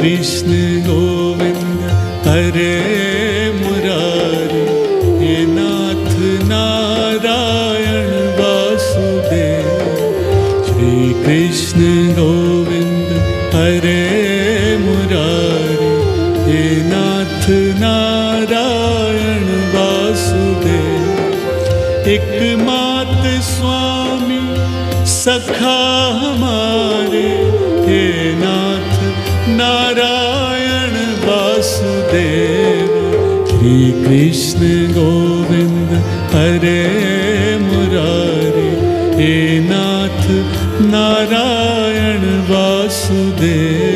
कृष्ण गोविंद हरे मुरारी हे नाथ नारायण वासुदेव श्री कृष्ण हे नाथ नारायण वासुदेव। एक मात स्वामी सखा हमारे। हे नाथ नारायण वासुदेव। श्री कृष्ण गोविंद, हरे मुरारी। हे नाथ नारायण वासुदेव।